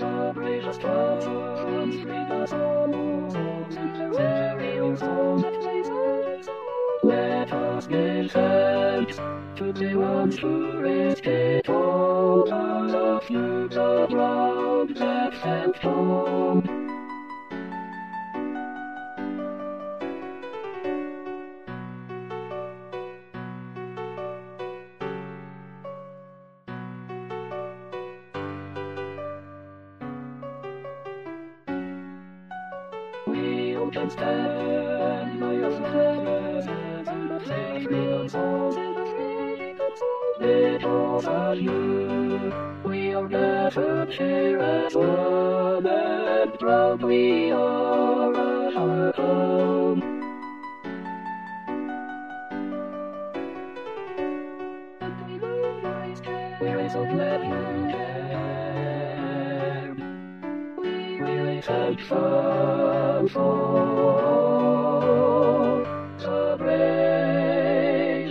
That. Let us give thanks to the ones who risked it all. of few the ground that stand strong. All can stand by your flags and faith beyond all. Little are you, we are gathered here as one, and proud we are at our home. We're so glad you cared. Raise and fall for the bravest.